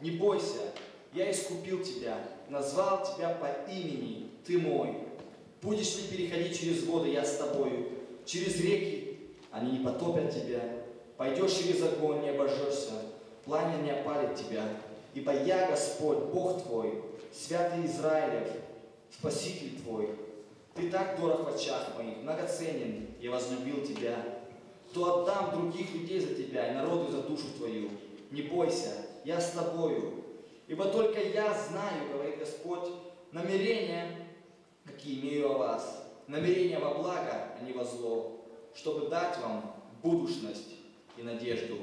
не бойся, я искупил тебя, назвал тебя по имени, ты мой. Будешь ли переходить через воды, я с тобою, через реки, они не потопят тебя. Пойдешь через огонь, не обожжешься, пламя не опалит тебя. Ибо я, Господь, Бог твой, святый Израилев, Спаситель твой. Ты так дорог в очах моих, многоценен, я возлюбил тебя. То отдам других людей за тебя и народу за душу твою. Не бойся, я с тобою. Ибо только я знаю, говорит Господь, намерения, какие имею о вас. Намерения во благо, а не во зло, чтобы дать вам будущность и надежду.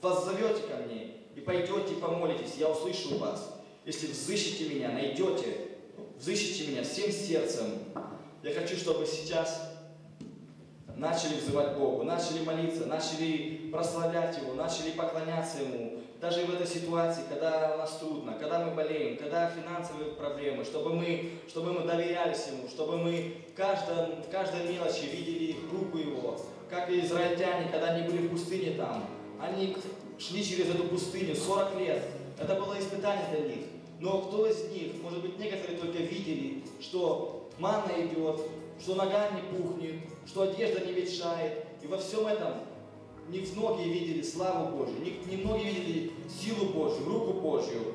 Воззовете ко мне и пойдете и помолитесь, я услышу вас. Если взыщете меня, найдете, взыщите меня всем сердцем. Я хочу, чтобы сейчас начали взывать Богу, начали молиться, начали прославлять Его, начали поклоняться Ему. Даже в этой ситуации, когда у нас трудно, когда мы болеем, когда финансовые проблемы, чтобы мы, чтобы мы доверялись Ему, чтобы мы в, каждом, в каждой мелочи видели руку Его. Как и израильтяне, когда они были в пустыне там, они шли через эту пустыню 40 лет. Это было испытание для них. Но кто из них, может быть, некоторые только видели, что манна идет, что нога не пухнет, что одежда не ветшает. И во всем этом не многие видели славу Божию, не, не многие видели силу Божию, руку Божью.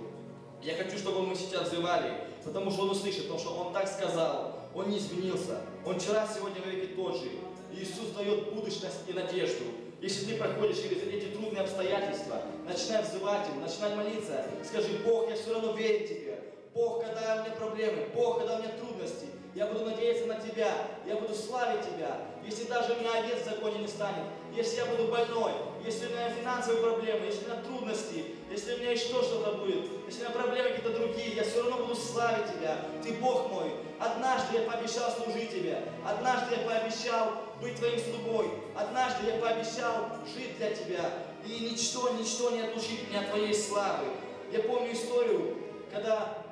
Я хочу, чтобы мы сейчас взывали, потому что Он услышит, потому что Он так сказал, Он не изменился. Он вчера, сегодня, веки тот же. Иисус дает будущность и надежду. Если ты проходишь через эти трудные обстоятельства, начинай взывать Ему, начинай молиться, скажи, Бог, я все равно верю Тебе. Бог, когда у меня проблемы, Бог, когда у меня трудности, я буду надеяться на Тебя, я буду славить Тебя. Если даже у меня овец в законе не станет, если я буду больной, если у меня финансовые проблемы, если у меня трудности, если у меня еще что-то будет, если у меня проблемы какие-то другие, я все равно буду славить Тебя. Ты Бог мой. Однажды я пообещал служить Тебе, однажды я пообещал быть Твоим слугой, однажды я пообещал жить для Тебя. И ничто, ничто не отлучит меня от Твоей славы. Я помню историю, когда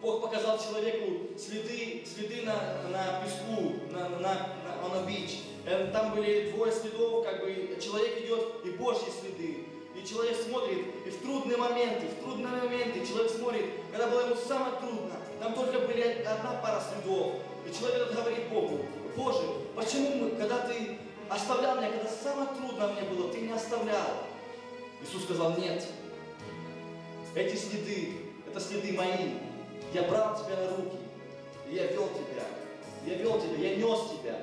Бог показал человеку следы, следы на, на песку, на, на, на, on a beach. Э, Там были двое следов, как бы человек идет и Божьи следы. И человек смотрит, и в трудные моменты, в трудные моменты человек смотрит, когда было ему самое трудно, там только были одна пара следов. И человек говорит Богу, Боже, почему мы, когда Ты оставлял меня, когда самое трудно мне было, Ты меня оставлял? Иисус сказал, нет, эти следы, это следы мои. Я брал тебя на руки, я вел тебя. Я вел тебя, я нес тебя.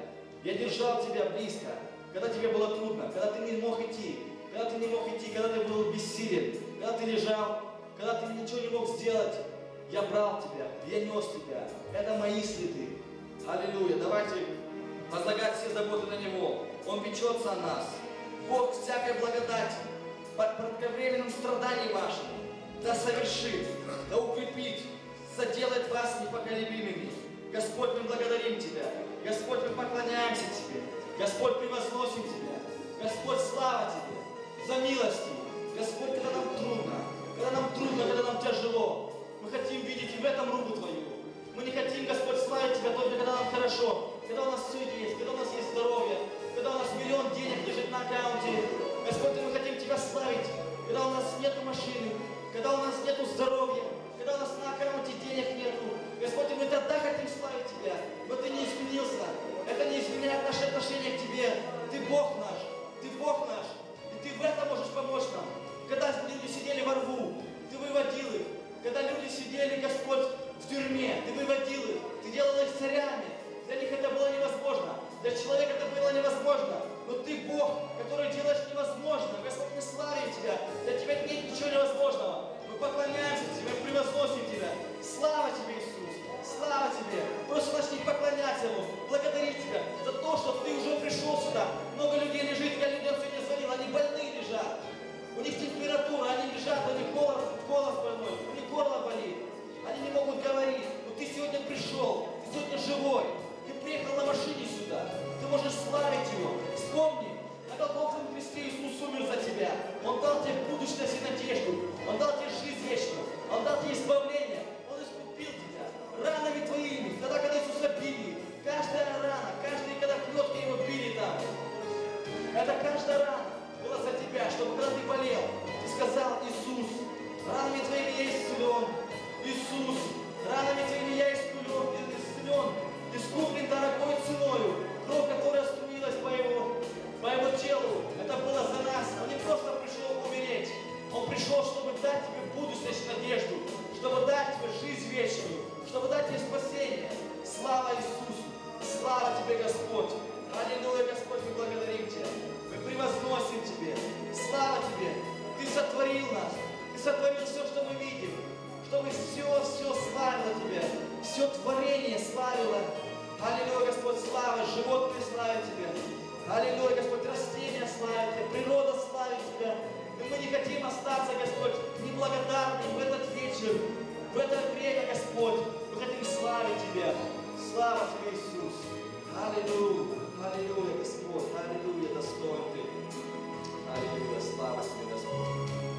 Я держал тебя близко, когда тебе было трудно, когда ты не мог идти, когда ты не мог идти, когда ты был бессилен, когда ты лежал, когда ты ничего не мог сделать. Я брал тебя, я нес тебя. Это мои следы. Аллилуйя. Давайте возлагать все заботы на Него. Он печется о нас. Бог всякой благодати, по кратковременном страдании вашим, да совершит, да укрепит, заделает вас непоколебимыми. Господь, мы благодарим Тебя. Господь, мы поклоняемся Тебе. Господь, превозносим Тебя. Господь, слава Тебе за милости. Господь, когда нам трудно, когда нам трудно, когда нам тяжело, мы хотим видеть в этом руку Твою. Мы не хотим, Господь, славить Тебя только когда нам хорошо, когда у нас все есть, когда у нас есть здоровье, когда у нас миллион денег лежит на аккаунте. Господь, мы хотим Тебя славить, когда у нас нет машины, когда у нас нет здоровья, когда у нас на аккаунте денег нету. Господь, мы тогда хотим славить Тебя, но Ты не изменился. Это не изменяет наше отношение к Тебе. Ты Бог наш, Ты Бог наш, и Ты в этом можешь помочь нам. Когда люди сидели во рву, Ты выводил их. Когда люди сидели, Господь, в тюрьме, Ты выводил Все творение славило. Аллилуйя, Господь, слава. Животные славят Тебя. Аллилуйя, Господь, растения славят Тебя. Природа славит Тебя. И мы не хотим остаться, Господь, неблагодарными в этот вечер, в это время, Господь. Мы хотим славить Тебя. Слава Тебе, Иисус. Аллилуйя, аллилуйя, Господь, аллилуйя, достоин Ты. Аллилуйя, слава Тебе, Господь.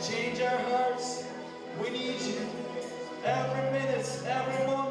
change our hearts. We need you every minute, every moment.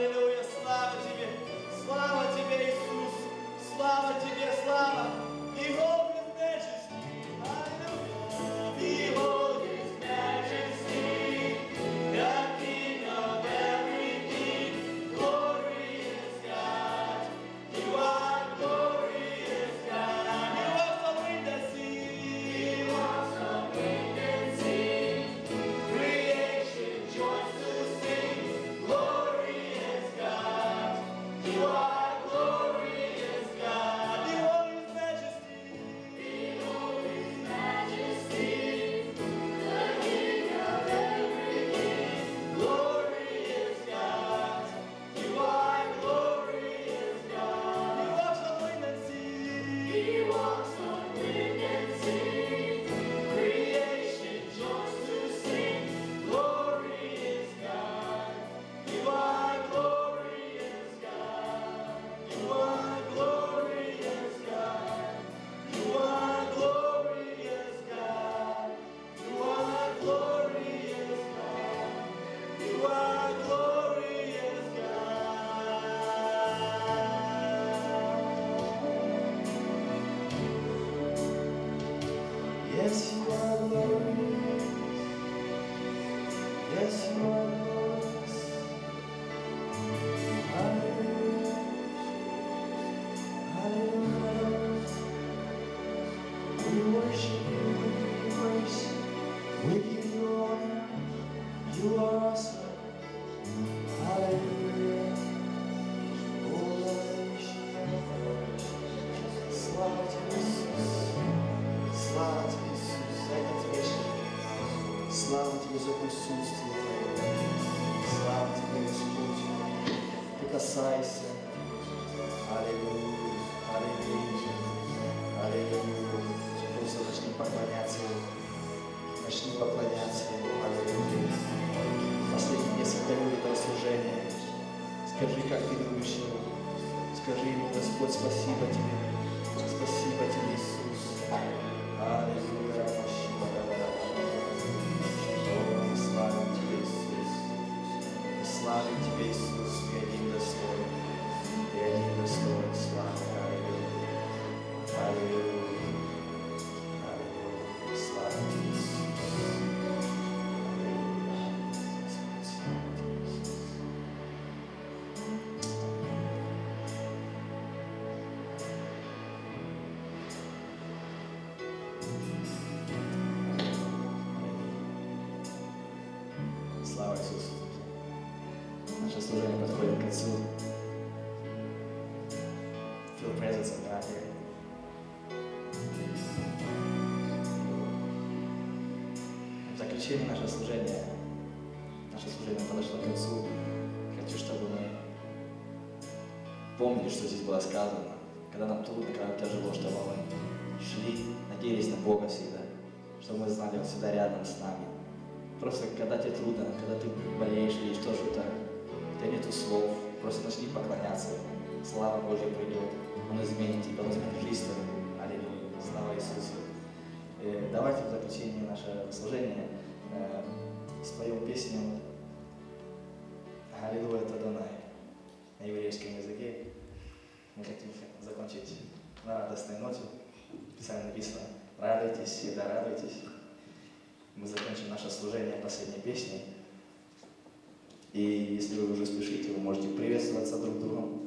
О, за присутствие Твое. Слава тебе, Господь. Прикасайся. Аллилуйя. Аллилуйя. Аллилуйя. Просто начни поклоняться Ему. Начни поклоняться Ему. Аллилуйя. Последние несколько минут этого служения. Скажи, как ты любишь Его. Скажи Ему, Господь, спасибо Тебе. Спасибо Тебе, Иисус. Заключение нашего служения, наше служение подошло к концу. Хочу, чтобы мы помнили, что здесь было сказано. Когда нам трудно, когда нам тяжело, чтобы мы шли, надеялись на Бога всегда. Чтобы мы знали, Он всегда рядом с нами. Просто когда тебе трудно, когда ты болеешь или что же это, у тебя нету слов, просто начни поклоняться Ему. Слава Божья придет, Он изменит тебя, Он изменит жизнь твою. Аллилуйя. Слава Иисусу. Э, давайте в заключение нашего служения э, споем песню Аллилуйя Тадонай на еврейском языке. Мы хотим закончить на радостной ноте. Писании написано «Радуйтесь, всегда радуйтесь». Мы закончим наше служение последней песней. И если вы уже спешите, вы можете приветствоваться друг другом.